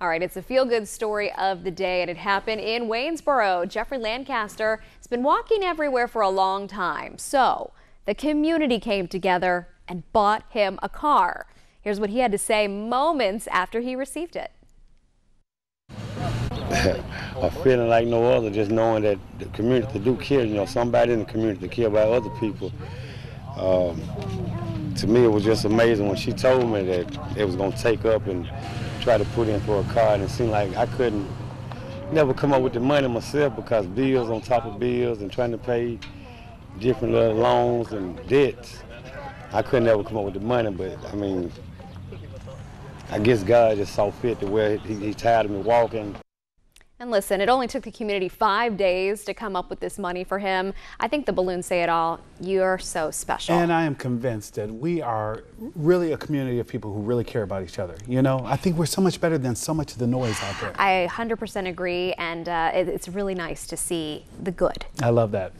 All right, it's a feel good story of the day, and it happened in Waynesboro. Jeffrey Lancaster has been walking everywhere for a long time. So the community came together and bought him a car. Here's what he had to say moments after he received it. a feeling like no other, just knowing that the community do care, you know, somebody in the community care about other people. Um, to me, it was just amazing when she told me that it was going to take up and try to put in for a car, and it seemed like I couldn't never come up with the money myself because bills on top of bills and trying to pay different little loans and debts. I couldn't ever come up with the money, but I mean, I guess God just saw fit to where he, he's tired of me walking. And listen, it only took the community five days to come up with this money for him. I think the balloons say it all. You're so special. And I am convinced that we are really a community of people who really care about each other. You know, I think we're so much better than so much of the noise out there. I 100% agree, and uh, it, it's really nice to see the good. I love that.